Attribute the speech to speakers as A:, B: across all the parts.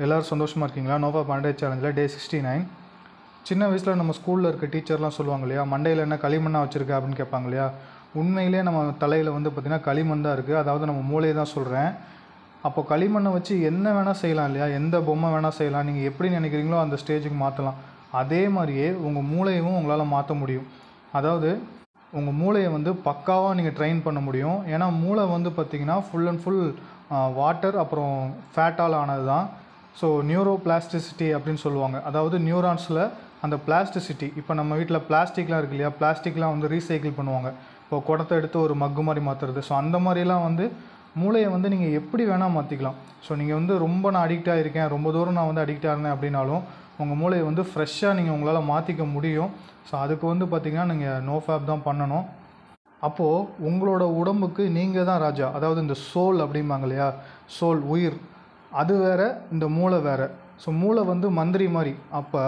A: எல்லோரும் சந்தோஷமாக இருக்கீங்களா? நோவா பாண்டே சேலஞ்சில் டே சிக்ஸ்டி நைன் சின்ன வயசில் நம்ம ஸ்கூலில் இருக்க டீச்சர்லாம் சொல்லுவாங்க இல்லையா? மண்டையில் என்ன களிமண்ணாக வச்சுருக்க அப்படின்னு கேட்பாங்க இல்லையா? உண்மையிலே நம்ம தலையில் வந்து பார்த்திங்கன்னா களிமண் தான் இருக்குது அதாவது நம்ம மூளையை தான் சொல்கிறேன் அப்போ களிமண்ணை வச்சு என்ன வேணால் செய்யலாம் இல்லையா? எந்த பொம்மை வேணால் செய்யலாம். நீங்கள் எப்படி நினைக்கிறீங்களோ அந்த ஸ்டேஜுக்கு மாற்றலாம் அதே மாதிரியே உங்கள் மூளையவும் உங்களால் மாற்ற முடியும். அதாவது உங்கள் மூளையை வந்து பக்காவாக நீங்கள் ட்ரெயின் பண்ண முடியும். ஏன்னா மூளை வந்து பார்த்திங்கன்னா ஃபுல் அண்ட் ஃபுல் வாட்டர் அப்புறம் ஃபேட்டால் ஆனது தான் ஸோ நியூரோ பிளாஸ்டிசிட்டி அப்படின்னு சொல்லுவாங்க. அதாவது நியூரான்ஸில் அந்த பிளாஸ்டிசிட்டி இப்போ நம்ம வீட்டில் பிளாஸ்டிக்லாம் இருக்கு இல்லையா? பிளாஸ்டிக்லாம் வந்து ரீசைக்கிள் பண்ணுவாங்க. இப்போ குடத்தை எடுத்து ஒரு மக்கு மாதிரி மாற்றுறது ஸோ அந்த மாதிரிலாம் வந்து மூளையை வந்து நீங்கள் எப்படி வேணால் மாற்றிக்கலாம் ஸோ நீங்கள் வந்து ரொம்ப நான் அடிக்டாக இருக்கேன் ரொம்ப தூரம் நான் வந்து அடிக்டாக இருந்தேன் அப்படின்னாலும் உங்கள் மூளையை வந்து ஃப்ரெஷ்ஷாக நீங்கள் உங்களால் மாற்றிக்க முடியும். ஸோ அதுக்கு வந்து பார்த்திங்கன்னா நீங்கள் நோ ஃபேப் தான் பண்ணணும். அப்போது உங்களோட உடம்புக்கு நீங்கள் தான் ராஜா. அதாவது இந்த சோல் அப்படிம்பாங்க இல்லையா? சோல் உயிர். அது வேறு இந்த மூளை வேறு. ஸோ மூளை வந்து மந்திரி மாதிரி. அப்போ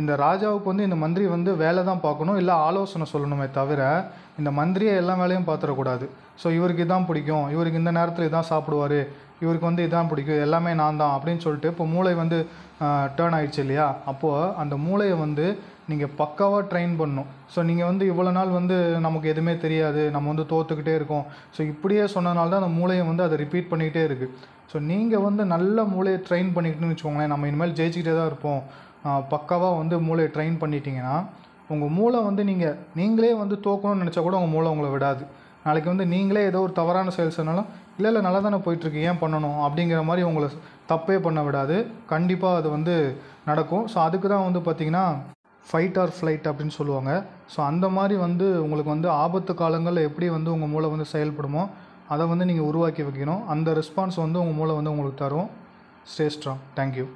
A: இந்த ராஜாவுக்கு வந்து இந்த மந்திரி வந்து வேலை தான் பார்க்கணும் இல்லை ஆலோசனை சொல்லணுமே தவிர இந்த மந்திரியை எல்லா வேலையும் பார்த்துடக்கூடாது. ஸோ இவருக்கு இதான் பிடிக்கும் இவருக்கு இந்த நேரத்தில் இதான் சாப்பிடுவார் இவருக்கு வந்து இதான் பிடிக்கும் எல்லாமே நான் தான் அப்படின்னு சொல்லிட்டு இப்போ மூளை வந்து டேர்ன் ஆயிடுச்சு இல்லையா? அப்போது அந்த மூளையை வந்து நீங்கள் பக்காவாக ட்ரெயின் பண்ணணும். ஸோ நீங்கள் வந்து இவ்வளோ நாள் வந்து நமக்கு எதுவுமே தெரியாது நம்ம வந்து தோற்றுக்கிட்டே இருக்கோம். ஸோ இப்படியே சொன்னனால தான் அந்த மூளையை வந்து அதை ரிப்பீட் பண்ணிக்கிட்டே இருக்குது ஸோ நீங்கள் வந்து நல்ல மூளையை ட்ரெயின் பண்ணிக்கிட்டுன்னு வச்சுக்கோங்களேன் நம்ம இனிமேல் ஜெயிச்சுக்கிட்டே தான் இருப்போம். பக்காவாக வந்து மூளையை ட்ரெயின் பண்ணிட்டீங்கன்னா உங்கள் மூளை வந்து நீங்கள் நீங்களே வந்து தோக்கணும்னு நினச்சா கூட உங்கள் மூளை உங்களை விடாது. நாளைக்கு வந்து நீங்களே ஏதோ ஒரு தவறான செயல் சொன்னாலும் இல்லை இல்லை நல்லா தானே போயிட்டுருக்கு ஏன் பண்ணணும்? அப்படிங்கிற மாதிரி உங்களை தப்பே பண்ண விடாது. கண்டிப்பாக அது வந்து நடக்கும். ஸோ அதுக்கு தான் வந்து பார்த்திங்கன்னா ஃபைட் ஆர் ஃப்ளைட் அப்படின்னு சொல்லுவாங்க. ஸோ அந்த மாதிரி வந்து உங்களுக்கு வந்து ஆபத்து காலங்களில் எப்படி வந்து உங்கள் மூளை வந்து செயல்படுமோ அதை வந்து நீங்கள் உருவாக்கி வைக்கணும். அந்த ரெஸ்பான்ஸ் வந்து உங்கள் மூளை வந்து உங்களுக்கு தரும். Stay strong thank you